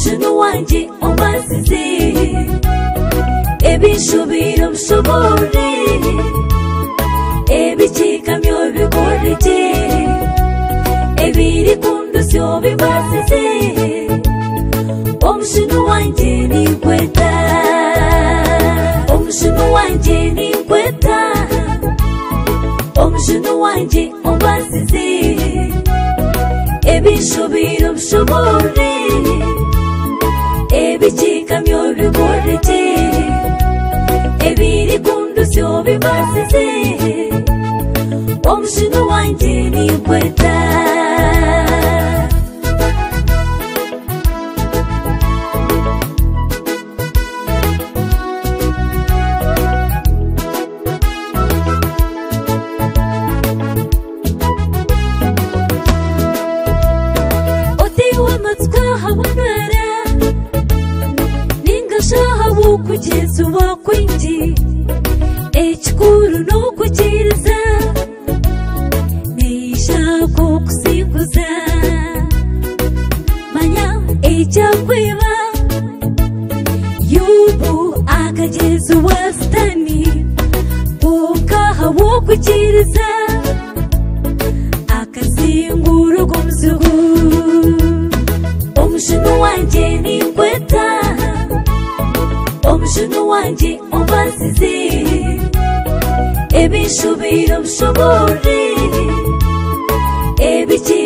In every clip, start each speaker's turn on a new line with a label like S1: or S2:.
S1: nshinuwanje ombazize ebinshubira obishobore ebikikamyo bikoreke ebiri kundusi obibazize omushinu wanje ninkweta omushinu wanje ninkweta omushinu wanje ombazize ebinshubira obishobore umushinga wanjye n'imbweta twahawagara ningashaha wo kugeza uwakwiye ichakwiva yobu akajezu wastani kukahawokuciriza akazinguru kumzugu omushunu wanje ninkweta omushunu wanje obasizi ebinshubire omushoboori ebiki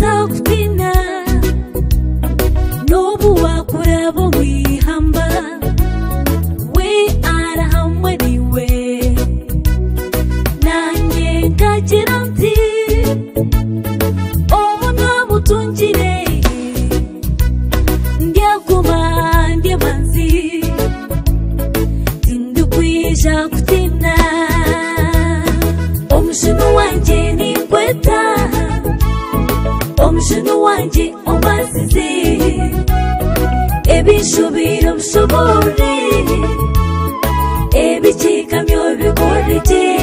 S1: Nope. mushunu wanje ombasize ebishubiro bishobore ebikikamyo bikoreke